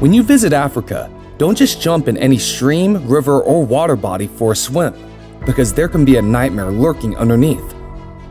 When you visit Africa, don't just jump in any stream, river, or water body for a swim, because there can be a nightmare lurking underneath.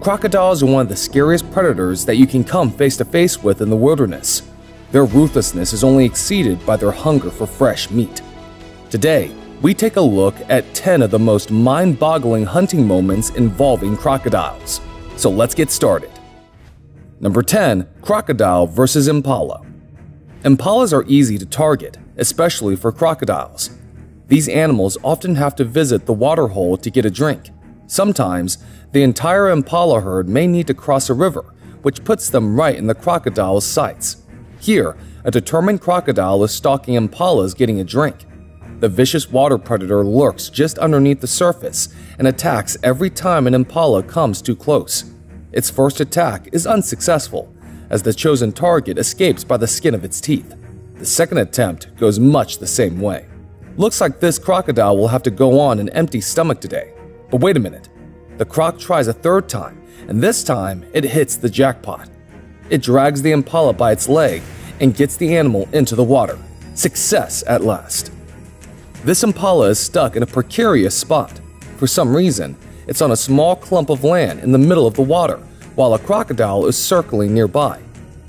Crocodiles are one of the scariest predators that you can come face to face with in the wilderness. Their ruthlessness is only exceeded by their hunger for fresh meat. Today, we take a look at 10 of the most mind boggling hunting moments involving crocodiles. So let's get started. Number 10 Crocodile versus Impala. Impalas are easy to target, especially for crocodiles. These animals often have to visit the water hole to get a drink. Sometimes, the entire impala herd may need to cross a river, which puts them right in the crocodile's sights. Here, a determined crocodile is stalking impalas getting a drink. The vicious water predator lurks just underneath the surface and attacks every time an impala comes too close. Its first attack is unsuccessful, as the chosen target escapes by the skin of its teeth. The second attempt goes much the same way. Looks like this crocodile will have to go on an empty stomach today. But wait a minute. The croc tries a third time, and this time it hits the jackpot. It drags the impala by its leg and gets the animal into the water. Success at last. This impala is stuck in a precarious spot. For some reason, it's on a small clump of land in the middle of the water, while a crocodile is circling nearby.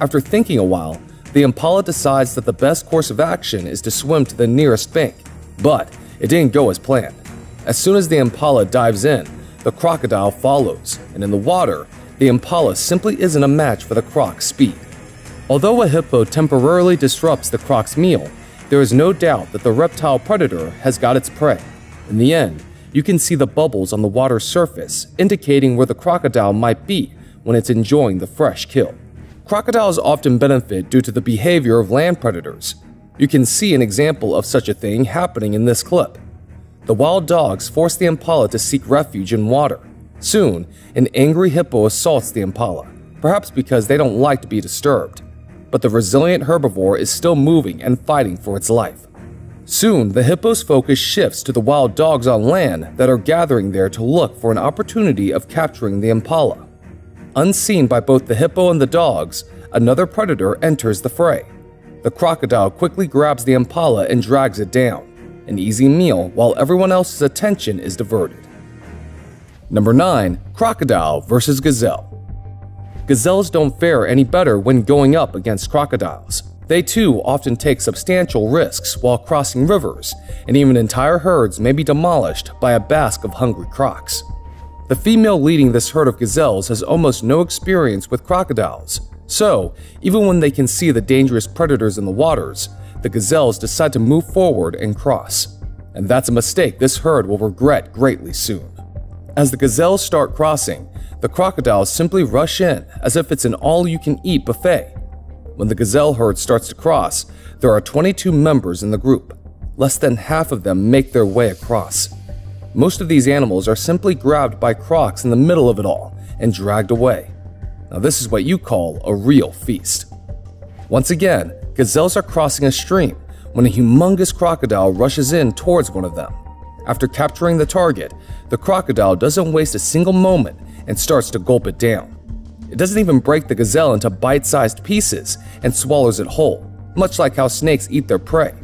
After thinking a while, the impala decides that the best course of action is to swim to the nearest bank. But it didn't go as planned. As soon as the impala dives in, the crocodile follows, and in the water, the impala simply isn't a match for the croc's speed. Although a hippo temporarily disrupts the croc's meal, there is no doubt that the reptile predator has got its prey. In the end, you can see the bubbles on the water's surface, indicating where the crocodile might be when it's enjoying the fresh kill. Crocodiles often benefit due to the behavior of land predators. You can see an example of such a thing happening in this clip. The wild dogs force the impala to seek refuge in water. Soon, an angry hippo assaults the impala, perhaps because they don't like to be disturbed but the resilient herbivore is still moving and fighting for its life. Soon, the hippo's focus shifts to the wild dogs on land that are gathering there to look for an opportunity of capturing the impala. Unseen by both the hippo and the dogs, another predator enters the fray. The crocodile quickly grabs the impala and drags it down, an easy meal while everyone else's attention is diverted. Number 9 Crocodile vs. Gazelle Gazelles don't fare any better when going up against crocodiles. They too often take substantial risks while crossing rivers, and even entire herds may be demolished by a bask of hungry crocs. The female leading this herd of gazelles has almost no experience with crocodiles, so even when they can see the dangerous predators in the waters, the gazelles decide to move forward and cross. And that's a mistake this herd will regret greatly soon. As the gazelles start crossing, the crocodiles simply rush in as if it's an all you can eat buffet. When the gazelle herd starts to cross, there are 22 members in the group. Less than half of them make their way across. Most of these animals are simply grabbed by crocs in the middle of it all and dragged away. Now, this is what you call a real feast. Once again, gazelles are crossing a stream when a humongous crocodile rushes in towards one of them. After capturing the target, the crocodile doesn't waste a single moment and starts to gulp it down. It doesn't even break the gazelle into bite sized pieces and swallows it whole, much like how snakes eat their prey.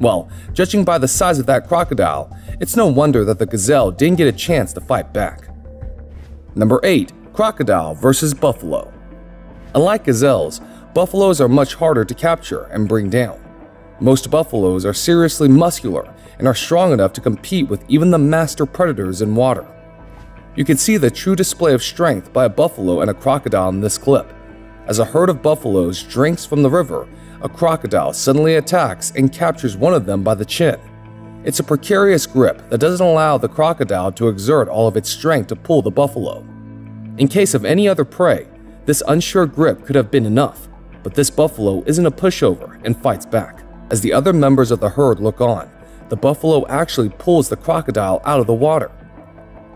Well, judging by the size of that crocodile, it's no wonder that the gazelle didn't get a chance to fight back. Number 8 Crocodile versus Buffalo. Unlike gazelles, buffaloes are much harder to capture and bring down. Most buffaloes are seriously muscular and are strong enough to compete with even the master predators in water. You can see the true display of strength by a buffalo and a crocodile in this clip. As a herd of buffaloes drinks from the river, a crocodile suddenly attacks and captures one of them by the chin. It's a precarious grip that doesn't allow the crocodile to exert all of its strength to pull the buffalo. In case of any other prey, this unsure grip could have been enough, but this buffalo isn't a pushover and fights back. As the other members of the herd look on, the buffalo actually pulls the crocodile out of the water.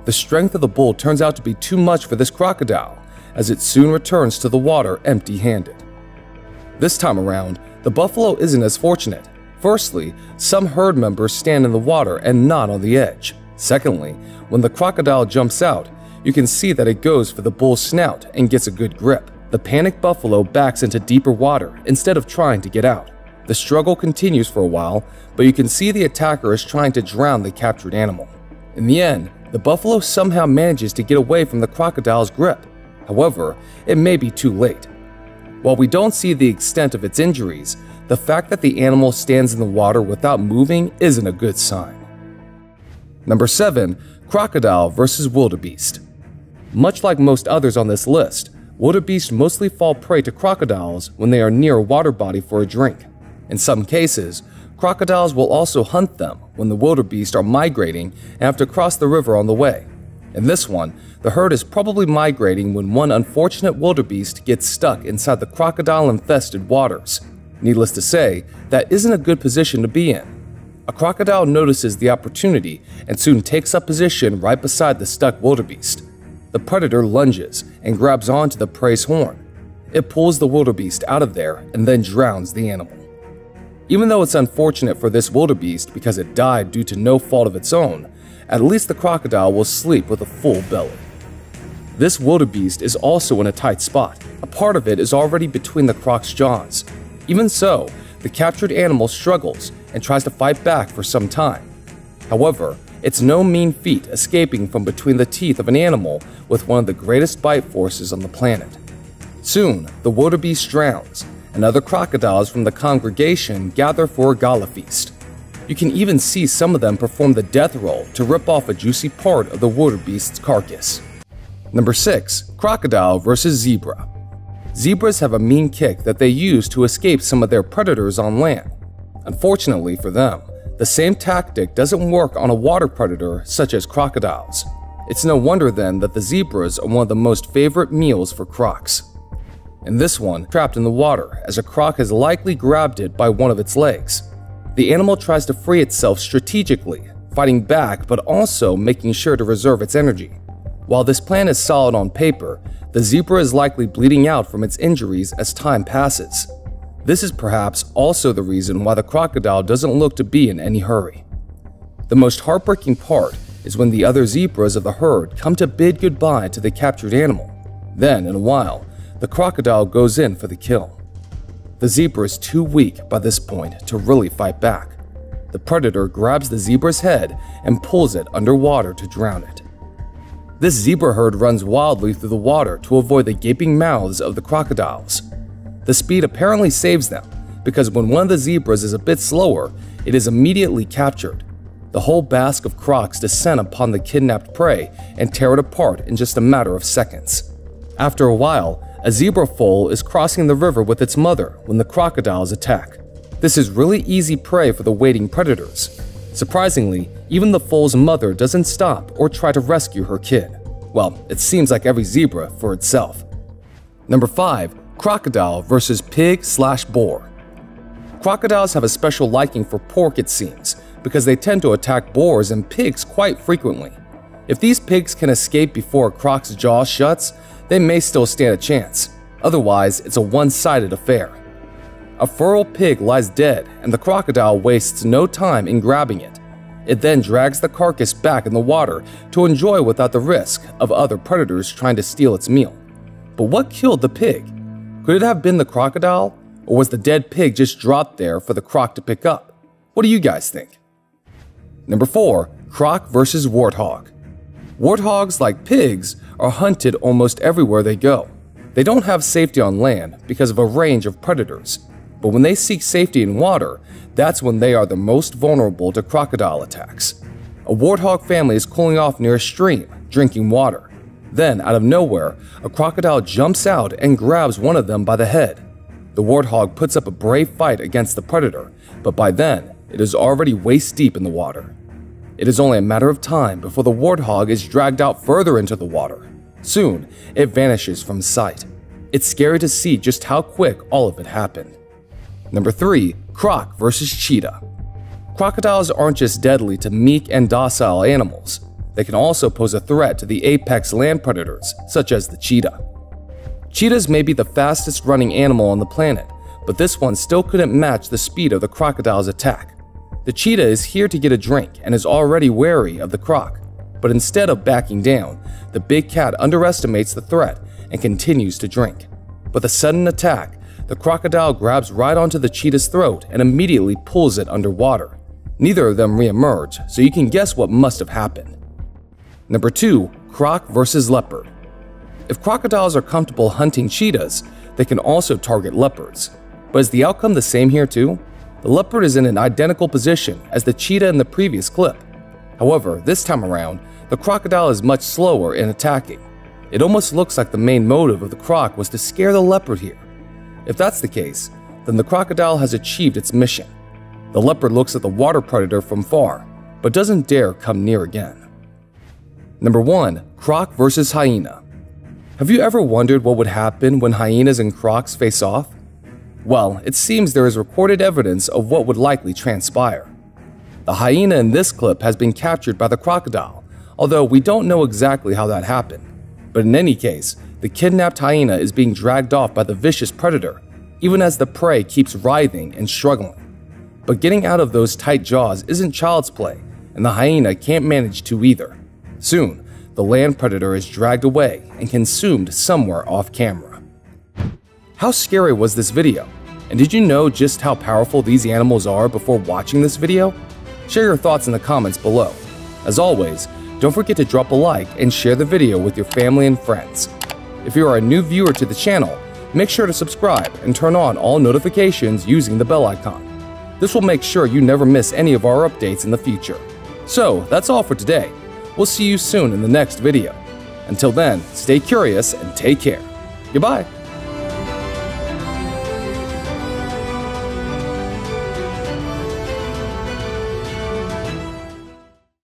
The strength of the bull turns out to be too much for this crocodile, as it soon returns to the water empty handed. This time around, the buffalo isn't as fortunate. Firstly, some herd members stand in the water and not on the edge. Secondly, when the crocodile jumps out, you can see that it goes for the bull's snout and gets a good grip. The panicked buffalo backs into deeper water instead of trying to get out. The struggle continues for a while, but you can see the attacker is trying to drown the captured animal. In the end, the buffalo somehow manages to get away from the crocodile's grip. However, it may be too late. While we don't see the extent of its injuries, the fact that the animal stands in the water without moving isn't a good sign. Number 7. Crocodile vs. Wildebeest Much like most others on this list, wildebeest mostly fall prey to crocodiles when they are near a water body for a drink. In some cases, crocodiles will also hunt them when the wildebeest are migrating and have to cross the river on the way. In this one, the herd is probably migrating when one unfortunate wildebeest gets stuck inside the crocodile infested waters. Needless to say, that isn't a good position to be in. A crocodile notices the opportunity and soon takes up position right beside the stuck wildebeest. The predator lunges and grabs onto the prey's horn. It pulls the wildebeest out of there and then drowns the animal. Even though it's unfortunate for this wildebeest because it died due to no fault of its own, at least the crocodile will sleep with a full belly. This wildebeest is also in a tight spot. A part of it is already between the croc's jaws. Even so, the captured animal struggles and tries to fight back for some time. However, it's no mean feat escaping from between the teeth of an animal with one of the greatest bite forces on the planet. Soon, the wildebeest drowns, and other crocodiles from the congregation gather for a gala feast. You can even see some of them perform the death roll to rip off a juicy part of the wildebeest's carcass. Number 6. Crocodile vs. Zebra Zebras have a mean kick that they use to escape some of their predators on land. Unfortunately for them, the same tactic doesn't work on a water predator such as crocodiles. It's no wonder then that the zebras are one of the most favorite meals for crocs. In this one, trapped in the water, as a croc has likely grabbed it by one of its legs. The animal tries to free itself strategically, fighting back but also making sure to reserve its energy. While this plan is solid on paper, the zebra is likely bleeding out from its injuries as time passes. This is perhaps also the reason why the crocodile doesn't look to be in any hurry. The most heartbreaking part is when the other zebras of the herd come to bid goodbye to the captured animal. Then, in a while, the crocodile goes in for the kill. The zebra is too weak by this point to really fight back. The predator grabs the zebra's head and pulls it underwater to drown it. This zebra herd runs wildly through the water to avoid the gaping mouths of the crocodiles. The speed apparently saves them, because when one of the zebras is a bit slower, it is immediately captured. The whole bask of crocs descend upon the kidnapped prey and tear it apart in just a matter of seconds. After a while, a zebra foal is crossing the river with its mother when the crocodiles attack. This is really easy prey for the waiting predators, Surprisingly, even the foal's mother doesn't stop or try to rescue her kid. Well, it seems like every zebra for itself. Number 5. Crocodile versus pig slash boar. Crocodiles have a special liking for pork it seems, because they tend to attack boars and pigs quite frequently. If these pigs can escape before croc's jaw shuts, they may still stand a chance. Otherwise, it's a one-sided affair. A feral pig lies dead, and the crocodile wastes no time in grabbing it. It then drags the carcass back in the water to enjoy without the risk of other predators trying to steal its meal. But what killed the pig? Could it have been the crocodile, or was the dead pig just dropped there for the croc to pick up? What do you guys think? Number 4. Croc versus Warthog Warthogs, like pigs, are hunted almost everywhere they go. They don't have safety on land because of a range of predators, but when they seek safety in water, that's when they are the most vulnerable to crocodile attacks. A warthog family is cooling off near a stream, drinking water. Then, out of nowhere, a crocodile jumps out and grabs one of them by the head. The warthog puts up a brave fight against the predator, but by then, it is already waist deep in the water. It is only a matter of time before the warthog is dragged out further into the water. Soon, it vanishes from sight. It's scary to see just how quick all of it happened. Number 3. Croc versus Cheetah Crocodiles aren't just deadly to meek and docile animals, they can also pose a threat to the apex land predators, such as the cheetah. Cheetahs may be the fastest running animal on the planet, but this one still couldn't match the speed of the crocodile's attack. The cheetah is here to get a drink and is already wary of the croc, but instead of backing down, the big cat underestimates the threat and continues to drink. With a sudden attack, the crocodile grabs right onto the cheetah's throat and immediately pulls it underwater. Neither of them re-emerge, so you can guess what must have happened. Number 2. Croc versus Leopard If crocodiles are comfortable hunting cheetahs, they can also target leopards. But is the outcome the same here too? The leopard is in an identical position as the cheetah in the previous clip. However, this time around, the crocodile is much slower in attacking. It almost looks like the main motive of the croc was to scare the leopard here. If that's the case, then the crocodile has achieved its mission. The leopard looks at the water predator from far, but doesn't dare come near again. Number 1. Croc vs. Hyena Have you ever wondered what would happen when hyenas and crocs face off? Well, it seems there is recorded evidence of what would likely transpire. The hyena in this clip has been captured by the crocodile, although we don't know exactly how that happened. But in any case, the kidnapped hyena is being dragged off by the vicious predator, even as the prey keeps writhing and struggling. But getting out of those tight jaws isn't child's play, and the hyena can't manage to either. Soon, the land predator is dragged away and consumed somewhere off camera. How scary was this video? And did you know just how powerful these animals are before watching this video? Share your thoughts in the comments below. As always, don't forget to drop a like and share the video with your family and friends. If you are a new viewer to the channel, make sure to subscribe and turn on all notifications using the bell icon. This will make sure you never miss any of our updates in the future. So, that's all for today. We'll see you soon in the next video. Until then, stay curious and take care. Goodbye.